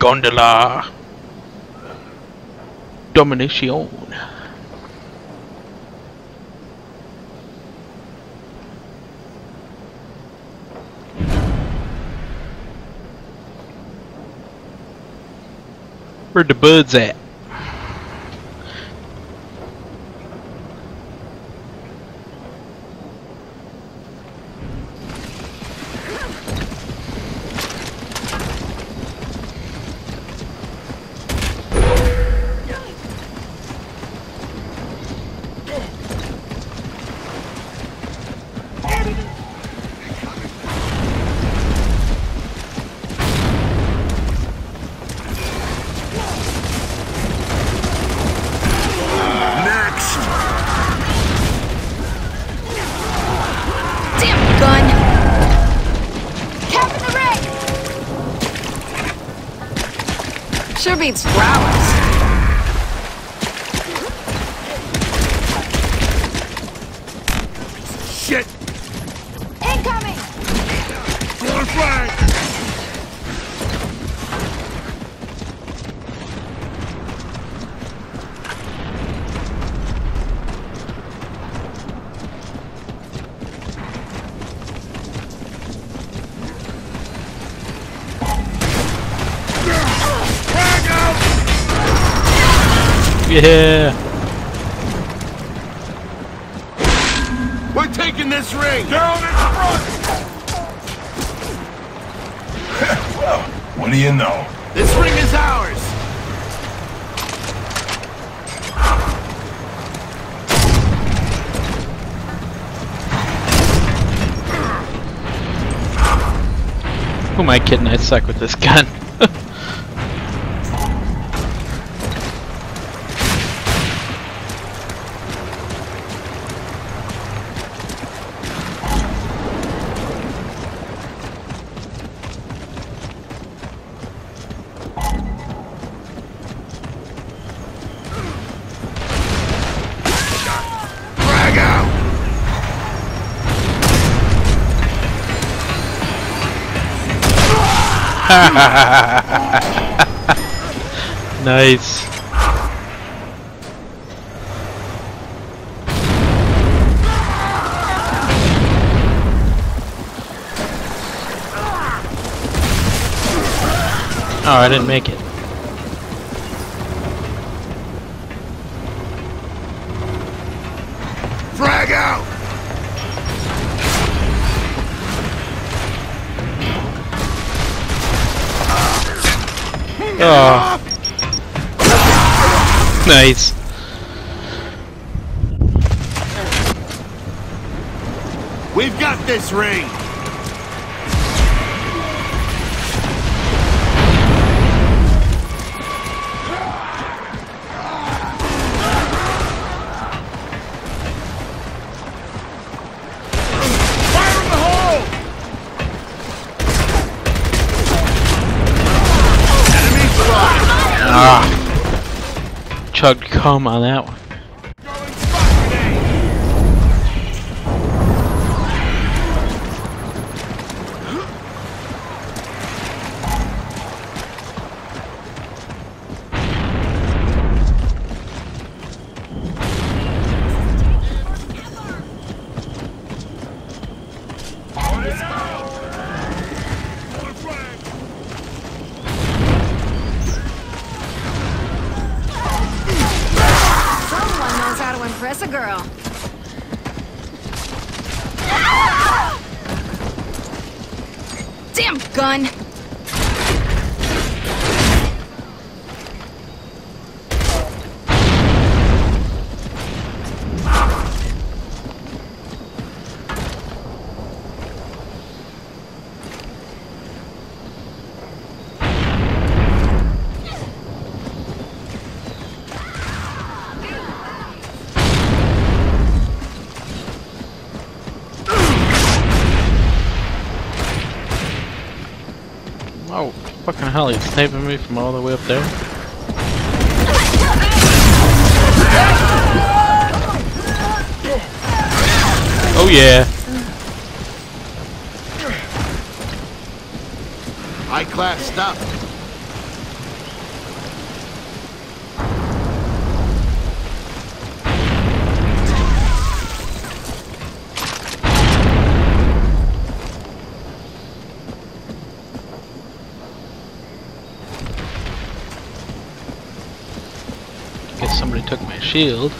Gondola. Domination. Where the buds at? Sure beats flowers. Yeah. We're taking this ring! Down in front! Well, what do you know? This ring is ours! Who am I kidding? I suck with this gun. nice. Oh, I didn't make it. Oh, nice. We've got this ring! Cum on that gun! Fucking hell, he's sniping me from all the way up there. Oh yeah. High class stuff. Somebody took my shield.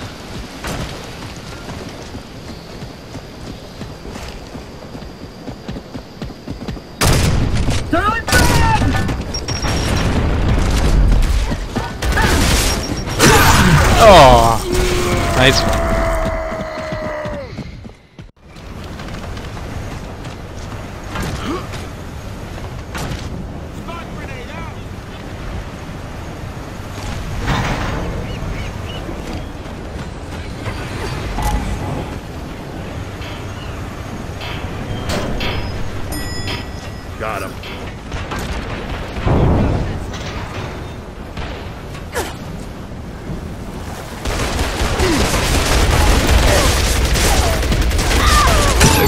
Oh, nice one. Got him. This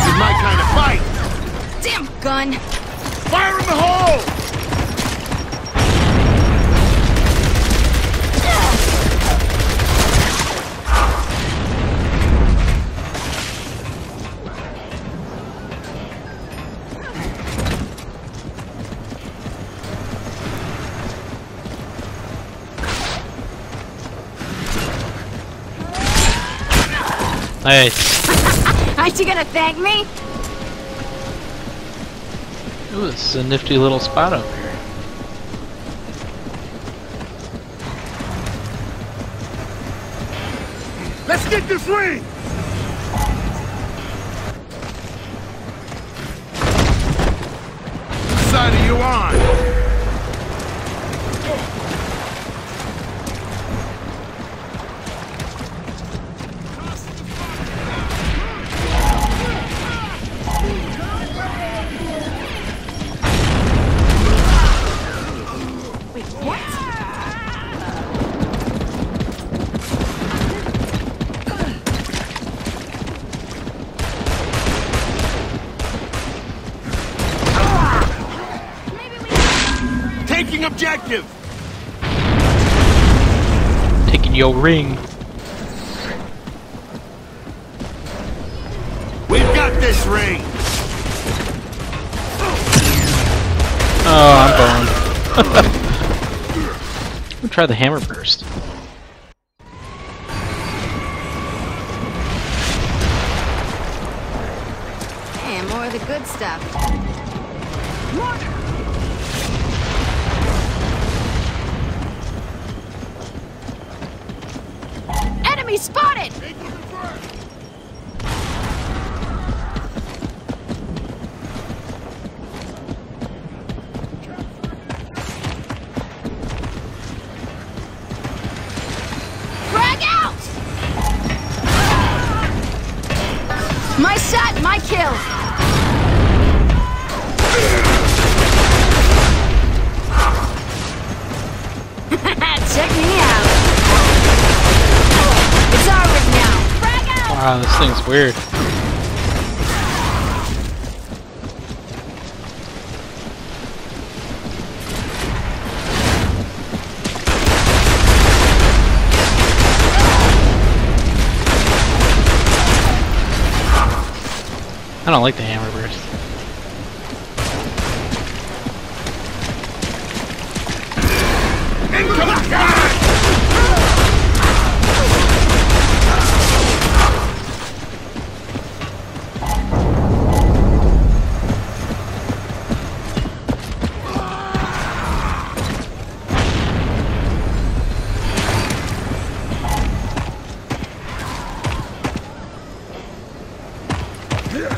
is my kind of fight. Damn gun! Nice. Aren't you gonna thank me? Ooh, this is a nifty little spot up here. Let's get this ring! What side are you on? Objective! Taking your ring. We've got this ring! Oh, I'm boned. We'll try the hammer burst. And more of the good stuff. Enemy My shot, my kill! Check me out! It's ours now! Wow, this thing's weird. I don't like the hammer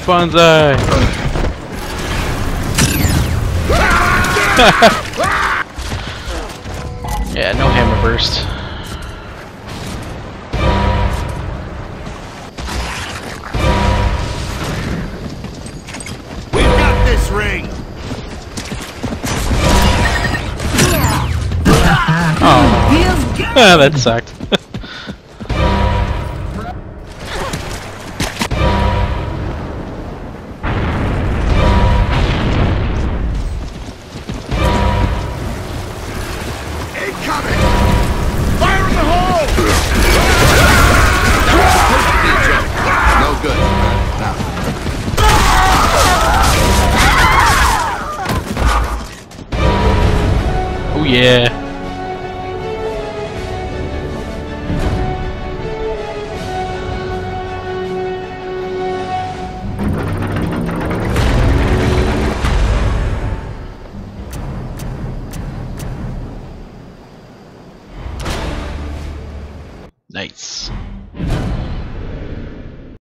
Bonsai! yeah, no hammer burst. We've got this ring! Oh, that sucked.